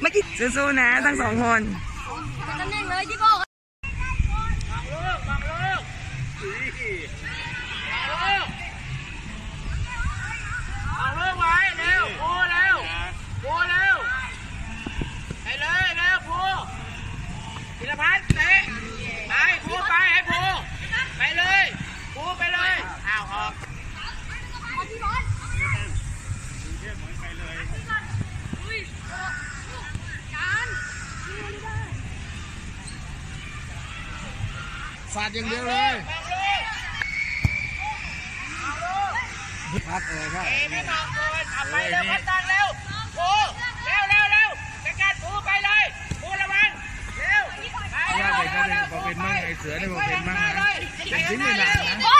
ไม่กี้สู้ๆนะทั้งสองคนนั่งเลยที่บอบังลูกบังลูก สาดอย่างเดียวเลยพัดเออใช่ไม่มาเลยทำไปเร็วพัดตังเร็วปูเร็วเร็วเร็วจัดการปูไปเลยปูระวังเร็วไปเร็วเร็วป็ไอเสือเนี่ยผมเป็นมากเลยเป็นชิ้นเป็นหนังนะ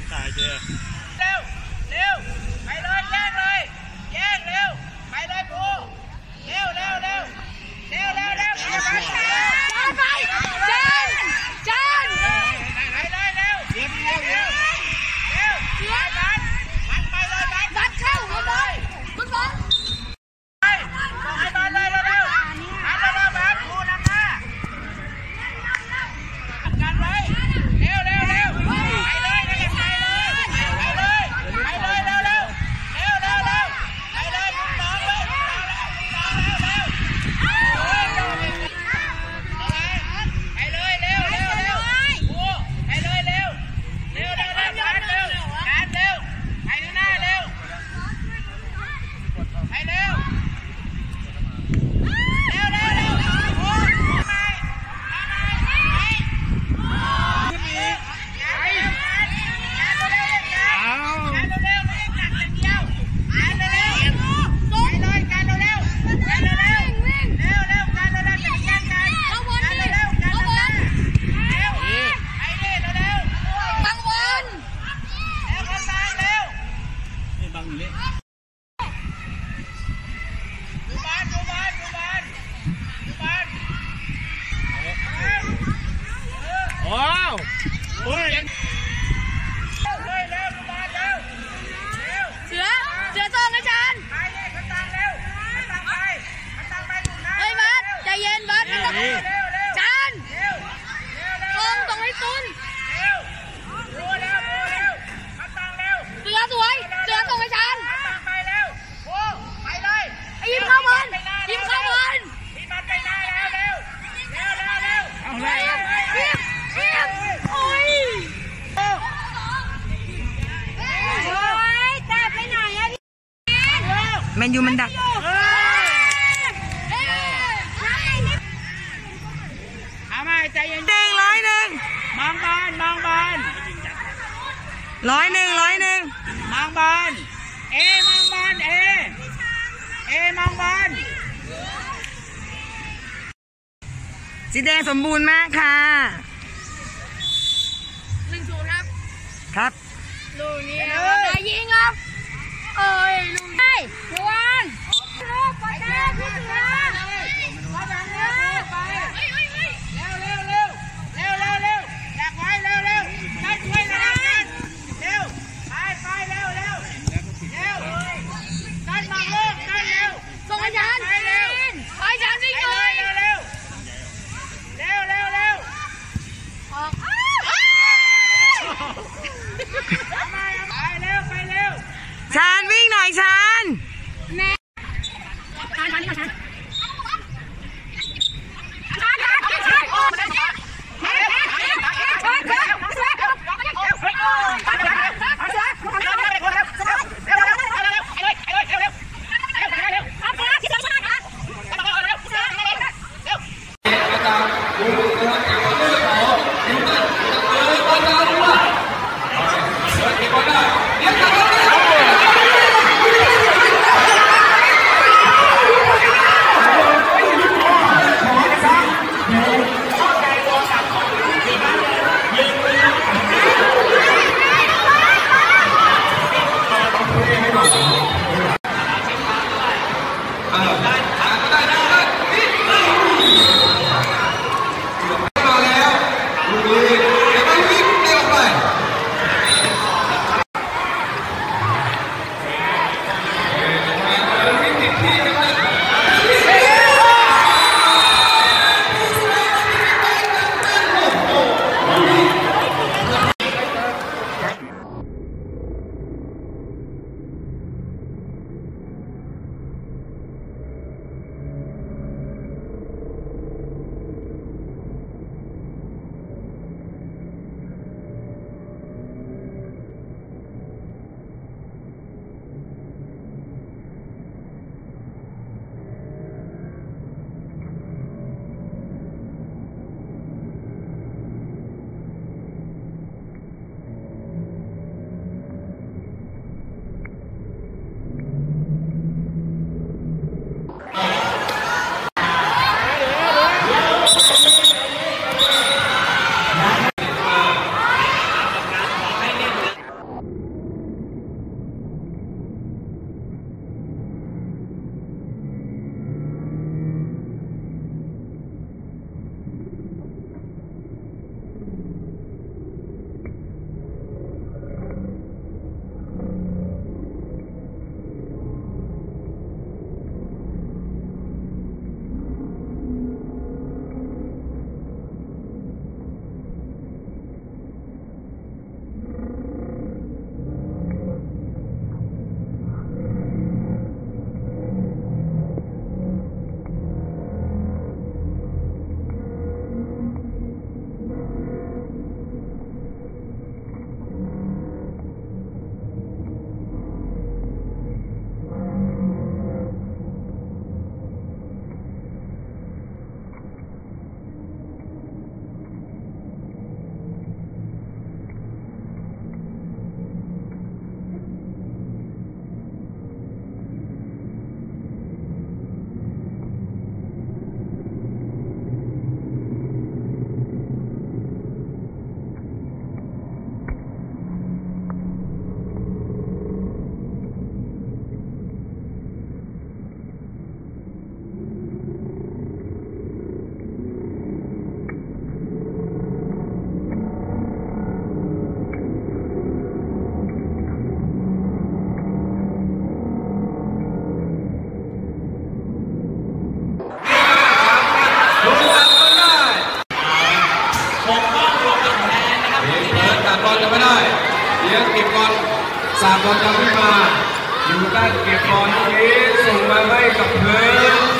ไปแล้ว 哇哦！喂 what? แมนยูมันดักเต็งร้อยหนึ่งมังบอลมังบอลร้อยหนึ่งร้อยหนึ่งมังบอลเอมังบอลเอเอมังบอลสีแดงสมบูรณ์มากค่ะหนึ่งศูนย์ครับ ครับดูกนี้ไยิงครับ ơi, luôn đây luôn con ได้ สามบอลกลับขึ้นมา อยู่ใต้เก็บบอลนี้ส่งมาให้กับเพื่อน